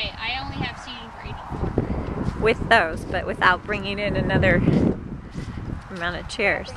Okay, I only have seating for 84. With those, but without bringing in another amount of chairs.